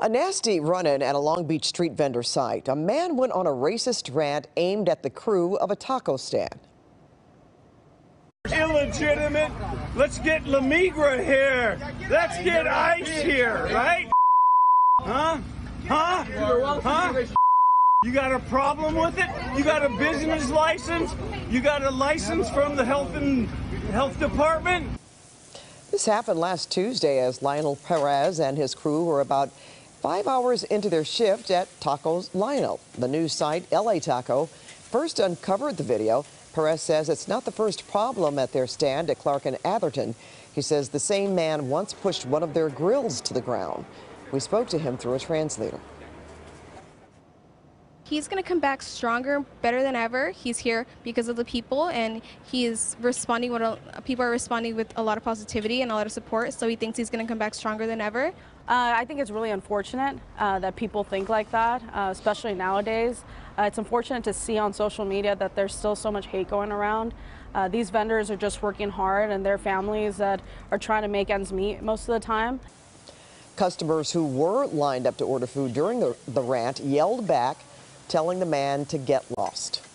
A nasty run-in at a Long Beach street vendor site. A man went on a racist rant aimed at the crew of a taco stand. illegitimate. Let's get La Migra here. Let's get ICE here, right? Huh? Huh? Huh? You got a problem with it? You got a business license? You got a license from the health and health department? This happened last Tuesday as Lionel Perez and his crew were about five hours into their shift at Tacos Lionel. The news site LA Taco first uncovered the video. Perez says it's not the first problem at their stand at Clark and Atherton. He says the same man once pushed one of their grills to the ground. We spoke to him through a translator. He's going to come back stronger, better than ever. He's here because of the people, and he is responding. With a, people are responding with a lot of positivity and a lot of support. So he thinks he's going to come back stronger than ever. Uh, I think it's really unfortunate uh, that people think like that, uh, especially nowadays. Uh, it's unfortunate to see on social media that there's still so much hate going around. Uh, these vendors are just working hard, and their families that are trying to make ends meet most of the time. Customers who were lined up to order food during the, the rant yelled back, telling the man to get lost.